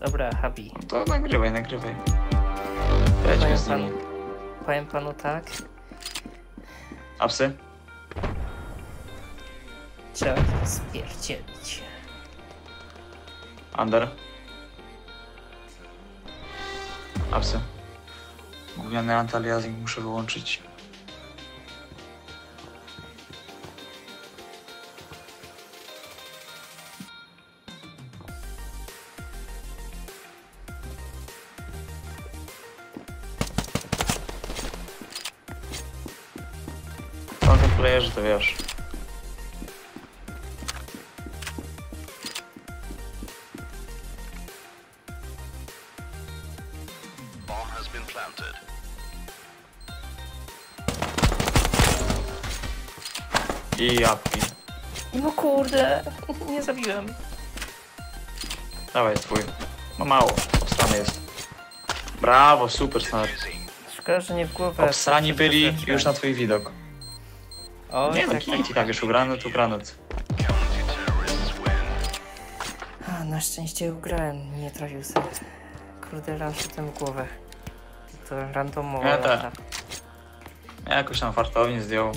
Dobra, Habi. To nagrywaj, nagrywaj. Lećmy z nimi. powiem panu tak. A psy? Trzeba ich spierdzielić. Under? A psy? Gówniany antaliasing muszę wyłączyć. Playerze to wiesz. Bomb has been planted. I jabłki. No kurde, nie zabiłem. Dawaj twój. Ma mało. Obstrany jest. Brawo, super sniper. Szkoda, że nie w głowę. Obsrani byli już na twój widok. O, Nie no, tak, kij, tak, już granat win. A, na szczęście ugrałem, nie trafił sobie. Kurde, ranszutem w głowę. To randomowo Ja tak. Ja jakoś tam fartownie zdjął.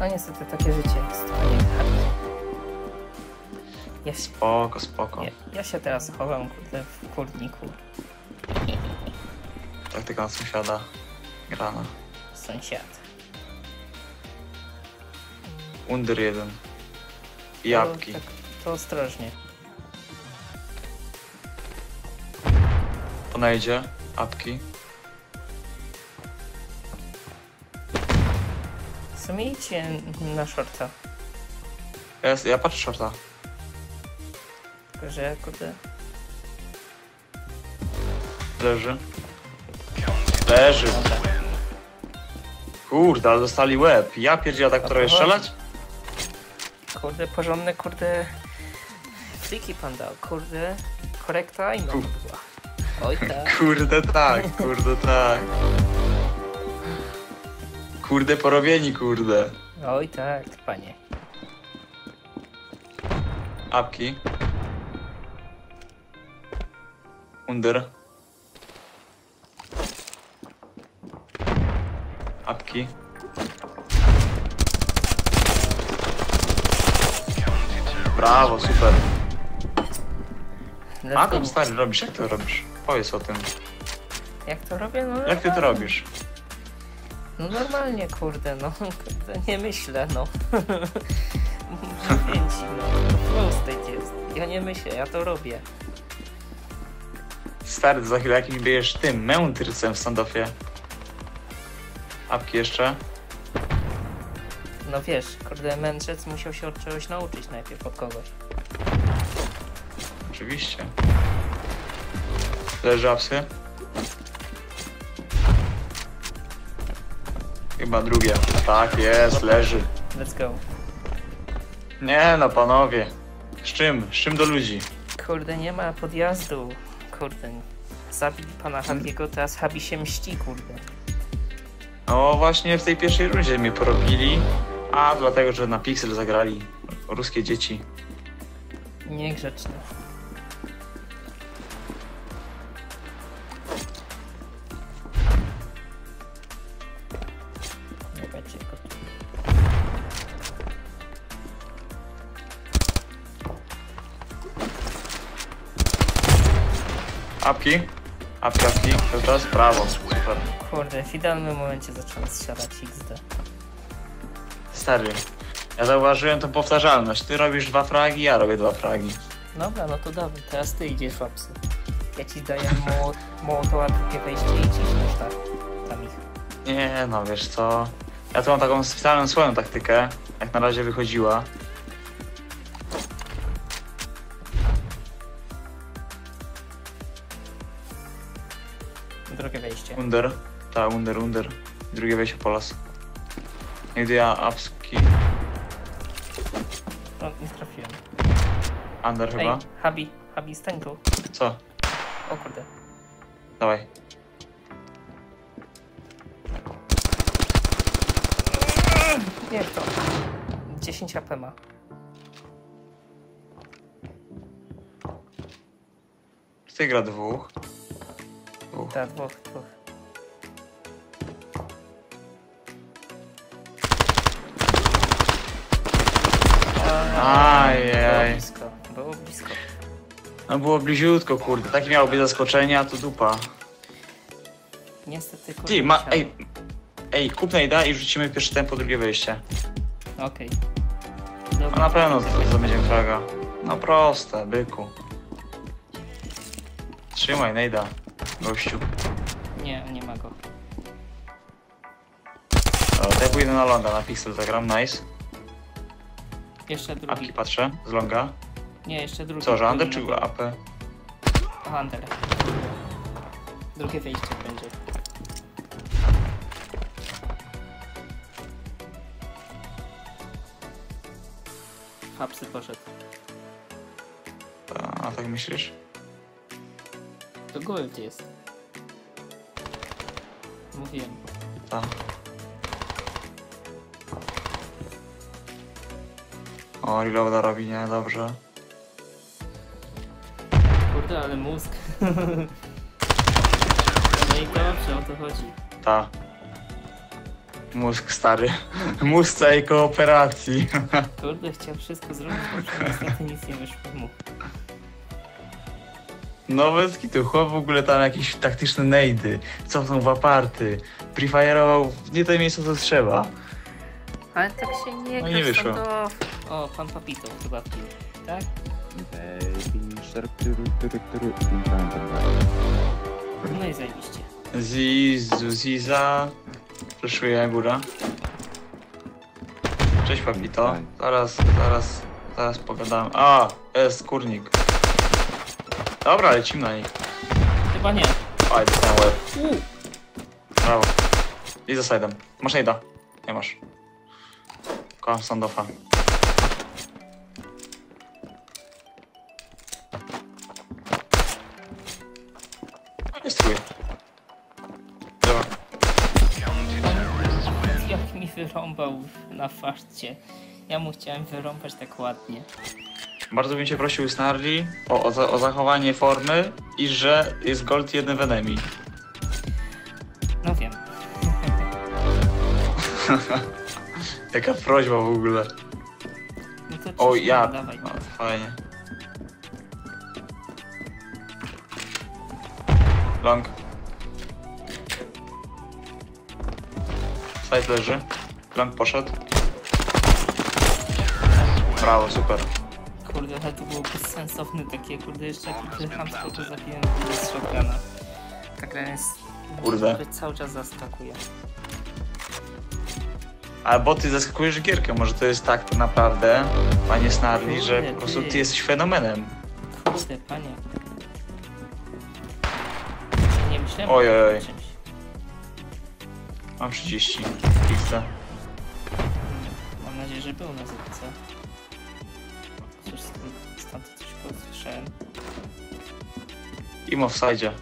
No niestety takie życie jest. Ja się, Spoko, spoko. ja, ja się teraz chowam kurde, w kurniku. Taktyka sąsiada. Grana. Sąsiad. Under jeden. I To, jabłki. tak, to ostrożnie. Ponejdzie. Apki. W sumie idźcie na shorta. Jest, ja patrzę shorta. Tylko, że kurde. Leży. Leży. Kurde, ale dostali łeb. Ja pierdziela tak potrafię strzelać? Kurde, porządne, kurde. Fliki pan dał, kurde. Korekta i była. Oj tak. Kurde tak, kurde tak. Kurde porobieni, kurde. Oj tak, panie. Apki. Under. Apki. Brawo, super. A tam stary robisz, jak to robisz? Powiedz o tym. Jak to robię? No Jak ty to robisz? No normalnie, kurde, no. Kurde, nie myślę, no. Mówię ci, no. State jest. Ja nie myślę, ja to robię. Stary, to za chwilę jakim bijesz tym, mędrcem w standoffie. Apki jeszcze. No wiesz, kurde, mędrzec musiał się od czegoś nauczyć najpierw od kogoś. Oczywiście. Leży apsy. Chyba drugie. Tak, jest, leży. Let's go. Nie no, panowie. Z czym? Z czym do ludzi? Kurde, nie ma podjazdu. Kurde, zabili pana Habiego, teraz Habi się mści, kurde. No właśnie w tej pierwszej rundzie mnie porobili. A dlatego, że na Pixel zagrali ruskie dzieci. Niegrzeczne. Apki. Apki, apki. To teraz brawo. Super. Kurde, w idealnym momencie zacząłem strzelać XD. Stary. Ja zauważyłem tą powtarzalność. Ty robisz dwa fragi, ja robię dwa fragi. Dobra, no to dawaj, teraz ty idziesz w apsy. Ja ci daję mo mołotowa drugie wejście i ciśniesz tak. Tam ich. Nie no, wiesz co? Ja tu mam taką specjalną swoją taktykę, jak na razie wychodziła. Drugie wejście. Under. Ta, under, under. Drugie wejście po las. Nigdy ja apski. Under Ej, chyba. Habi, Habi, tu. Co? O kurde. Dawaj. Jak to? 10 AP ma. Ty gra dwóch. Dwóch. Tak, dwóch, dwóch. Ajej. No było bliziutko, kurde. Takie miało być zaskoczenie, a to dupa. Niestety kurde Ty, ma... musiałem. Ej, ej, kup najda i rzucimy pierwsze tempo, drugie wejście. Okej. No na pewno to to, to będzie fraga. No proste, byku. Trzymaj najda, gościu. Nie, nie ma go. Dobra, to ja pójdę na longa, na pixel zagram, nice. Jeszcze drugi. Apki patrzę, z longa. Nie, jeszcze drugi. Co, że under czy AP? Under. Drugie wejście będzie. Hapsy poszedł. A tak myślisz? To gold jest. Mówiłem. Tak. O, reloada robi, nie? Dobrze. Ale mózg. No i dobrze, o to chodzi. Ta. Mózg stary. Mózg całej kooperacji. Kurde, chciał wszystko zrobić, bo niestety nic nie wyszło mu. No bez kitu, chłop w ogóle tam jakieś taktyczne nejdy, cofnął w aparty, prefire'ował w nie to miejsce co trzeba. Ale tak się nie No gra nie wyszło. standowo. O, pan Papito chyba pił, tak? No i zajebiście. Zizu, Ziza. Fleszuję góra. Cześć papito. Zaraz, zaraz, zaraz pogadamy. A, jest kurnik. Dobra, lecimy na nich. Chyba nie. Aj, dostałem łeb. Uuu, Brawo. I za side'em. Masz najda? Nie masz. Kocham standoffa. Dobra. Jak mi wyrąbał na faszcie. Ja mu chciałem wyrąbać tak ładnie. Bardzo bym cię prosił, Snarli, o, o, za- o zachowanie formy i że jest gold jeden w enemy. No wiem. Jaka prośba w ogóle. No to O, ja. Dawaj. No, fajnie. Long. Side leży. Long poszedł. Brawo, super. Kurde, ale to było bezsensowne takie, kurde, jeszcze jakie chamstwo to zabiłem kurde, z shotguna. Ta gra jest... Kurde. Cały czas zaskakuje. Ale bo ty zaskakujesz gierkę, może to jest tak naprawdę, panie Snarli, że Kurde, po prostu ty. ty jesteś fenomenem. Kurde, panie. Nie myślałem Oj, oj, oj. o czymś. Mam 30. Pizza. Mam nadzieję, że był na ZC. Coś stąd, stąd coś posłyszałem. Imo w side.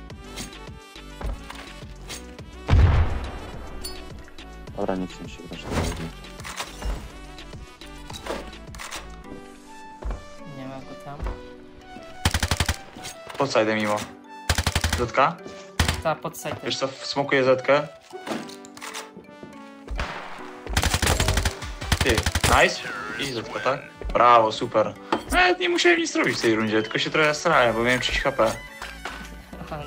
Dobra, nie chcę się na razie. Nie ma go tam. Pod side mimo. Zetka? Ta, pod site. Wiesz co, smokuję Zetkę. Ty, nice. I Zetka, tak? Brawo, super. Nawet nie musiałem nic robić w tej rundzie, tylko się trochę starałem, bo miałem 6 HP. Aha,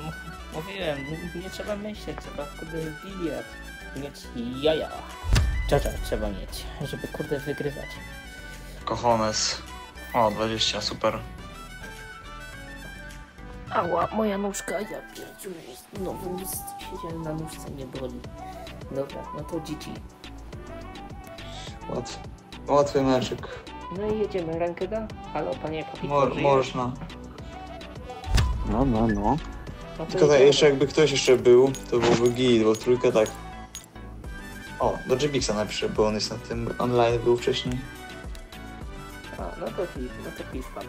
mówiłem, nie, nie trzeba myśleć, trzeba kurde biliard. Mieć jaja. Czacza trzeba mieć, żeby kurde wygrywać. Cojones. O, 20, super. Ała, moja nóżka, ja pierdziu, znowu mi siedziałem na nóżce, nie boli. Dobra, no to GG. Łatwy, łatwy meczek. No i jedziemy, rankeda? Halo, panie Papito, Mo- żyjesz? można. No, no, no. No Tylko tak, jeszcze jakby ktoś jeszcze był, to byłby git, bo trójkę tak... O, do Jibixa napiszę, bo on jest na tym online, był wcześniej. A, no to klip, no to klip pan.